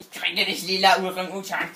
Ich kriege dich lila Orang-Utan.